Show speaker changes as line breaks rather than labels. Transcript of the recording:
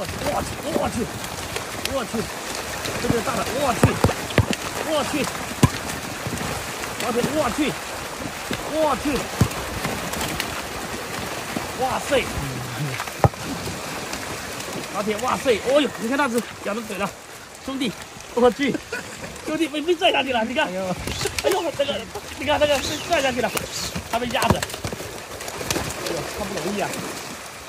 我去，我去，我去，我去，这个大的，我去，我去，老铁，我去，我去，哇塞，老铁，哇塞，哦呦，你看那只咬着嘴了，兄弟，我去，兄弟被被拽下去了，你看，哎呦，哎呦，这个，你看这个被拽下去了，他被压着，哎呦，他不容易啊。